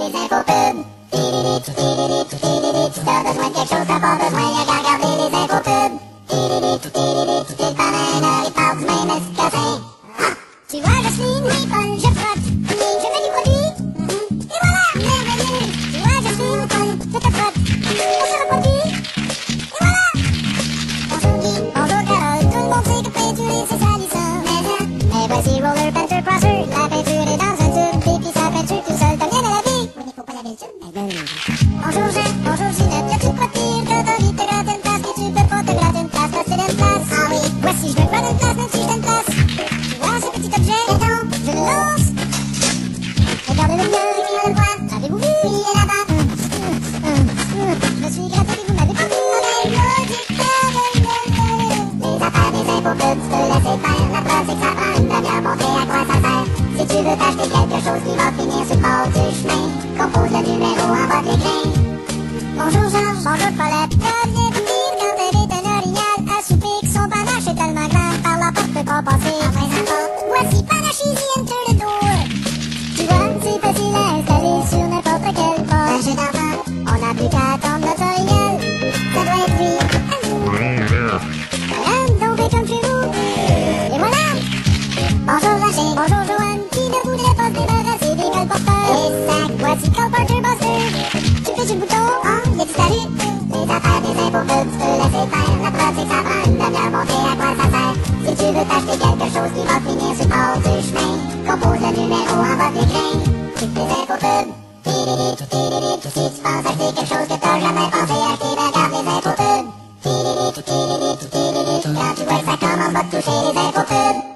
Des infos pubs. Tididit, tididit, tididit. T'as besoin de quelque chose, t'as pas besoin, y'a qu'à regarder les infos pubs. Tididit, tididit, t'es pas d'un il parle du même escassin. Tu vois, Jocelyne, oui, bonne, je frotte. Je mets du produit. Mhm. Et voilà, merveilleux. Tu vois, Jocelyne, bonne, je te frotte. On se reproduit. Et voilà. Bonjour Guy, bonjour Carole, tout le monde sait que peinturer c'est salissant. Mais, hein, mais voici Roller tu veux t'acheter quelque chose qui va finir sur le bord du chemin, compose le numéro en bas de. côté du bouton, hein, y a du salut. Les affaires des impôts que tu peux laisser faire. La preuve c'est que ça prend une demi-heure montée, à quoi ça sert? Si tu veux t'acheter quelque chose qui va finir sur le bord du chemin, compose le numéro en bas de l'écran. Clique les infos pubs. Tiriri, tiriri, si tu penses acheter quelque chose que t'as jamais pensé acheter, ben garde les infos pubs. Tiriri, tiriri, tiriri, quand tu vois que ça commence, va te toucher les infos pubs.